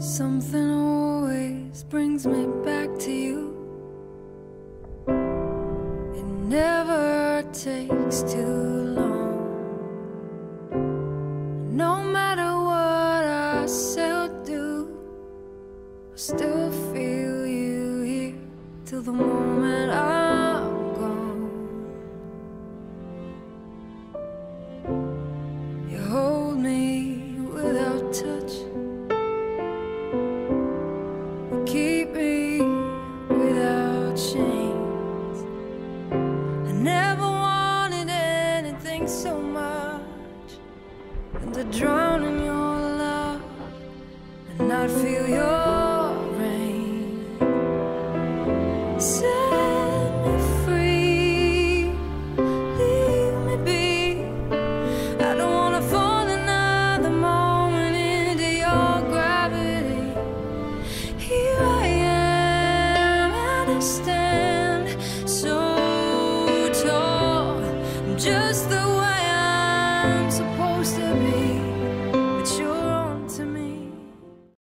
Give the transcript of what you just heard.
Something always brings me back to you. It never takes too long. No matter what I or do, I still feel you here till the moment I. keep me without chains. I never wanted anything so much, and to drown in your love and not feel your rain. Set me free, leave me be. I don't wanna fall another moment into your gravity. Here just the way I'm supposed to be.